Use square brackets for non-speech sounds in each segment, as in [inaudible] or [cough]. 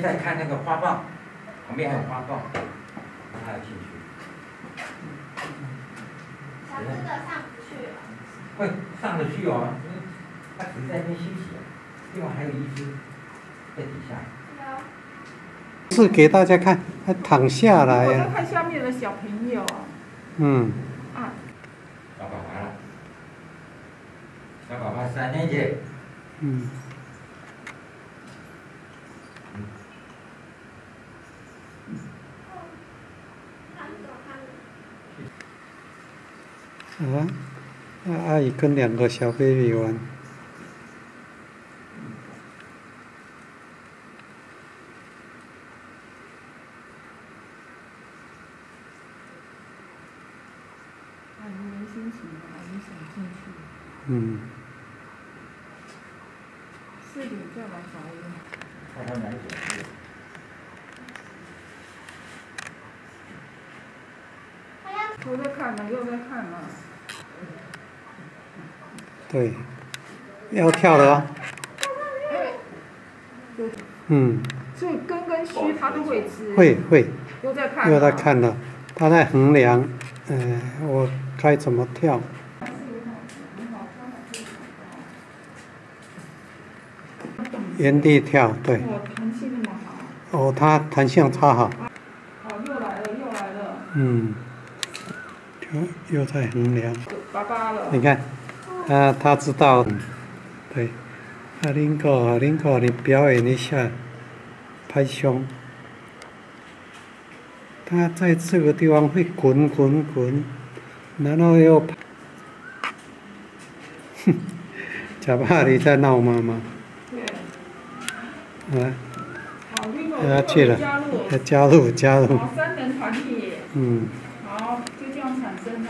在看那个花豹，旁边还有花豹，他要进去。的上不去，会上得去哦。他只是在那边休息，另外还有一只在底下。是给大家看，还躺下来呀。我在看下面的小朋友。嗯。啊。小宝宝了，小宝宝三年级。嗯。啊，阿姨跟两个小 baby 玩。阿姨没心情了，阿姨想进去。嗯。四点再看看对，要跳的、哦。嗯。所以根须都会知。会会。又在看了。他在衡量，嗯，我该怎么跳？原地跳，对。哦，弹性那么好。哦，又来了，又来了。嗯。嗯，又在衡量。你看，他他知道，对。啊，林哥，阿林哥，你表演一下拍胸。他在这个地方会滚滚滚，然后又拍。哼，假巴你在闹妈妈。来，他去了，他加入加入。嗯。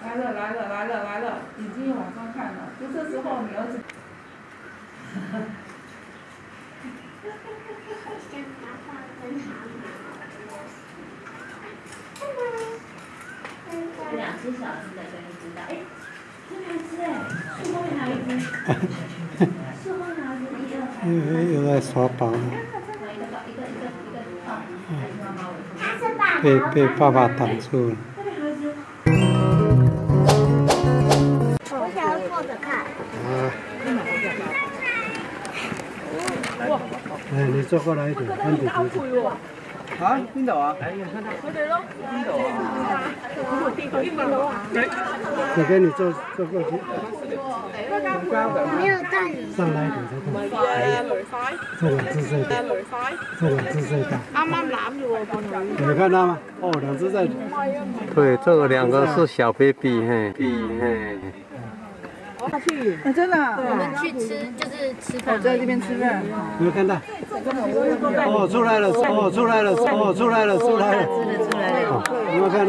来了来了来了来了，已经往上看了。出生时候你儿子。爸爸好。因为 [laughs] 又在说宝了。被被爸爸挡住了。哎，你坐过来一点，一点一点。啊？边度啊？哎呀，他们咯。边度？这边你坐坐过来没有蛋。上来一点再看。哎呀，这两只最大的。这两只最大的。慢慢揽着哦。有没看到吗？哦，两只在，对，这两个是小 baby 嘿。去，真的，我们去吃就是吃，饭，在这边吃饭，有没有看到？哦，出来了，哦，出来了，哦，出来了，出来了，出来了。有没有看？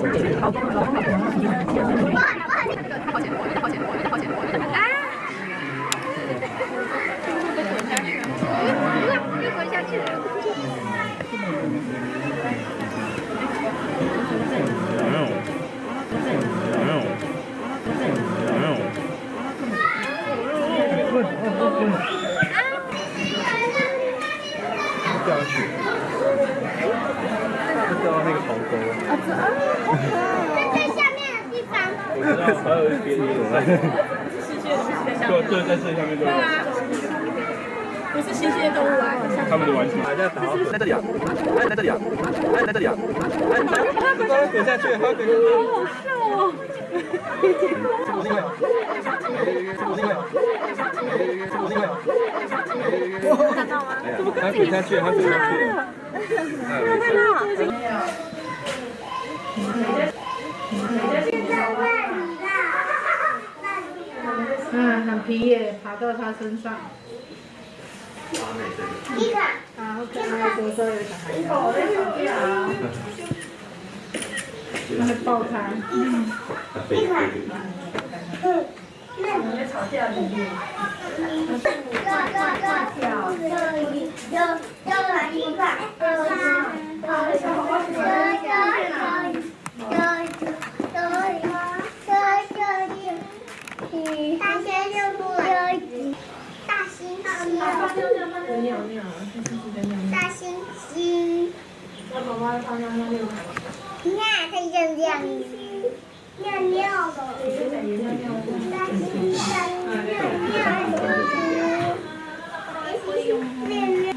我好羡慕，好我好我啊！滚下去。我对，在这里下面。不是新鲜动物啊。他们在玩。哎，在这里啊。哎，在这里啊。哎，在这里啊。哎，滚下去，还滚下去。好笑哦。快点！快点！快点！快点！快点！快点！快点！快点！快点！快点！他点！快点！快点！快点！快点！快点！嗯，很皮耶，爬到他身上。一个啊，好可爱，多小孩他在抱他。一个，嗯，他们在吵架是不大猩猩尿尿，大猩猩尿尿。大猩猩，大宝宝尿尿尿尿，你看它尿尿尿尿的。大猩猩尿尿尿尿尿尿尿尿尿尿尿尿尿尿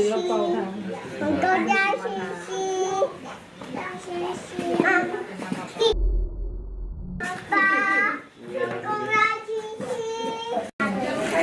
尿尿尿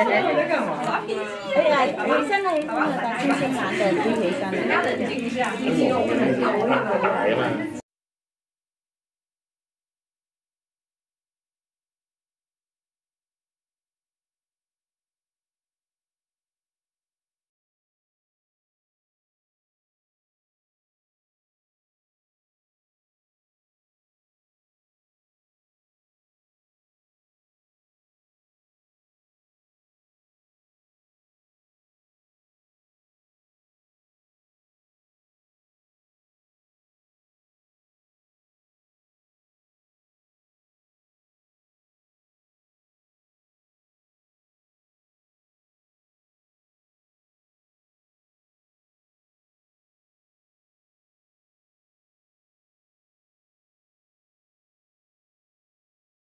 哎呀，起身啊！起身啊！打星星眼，再眯起身。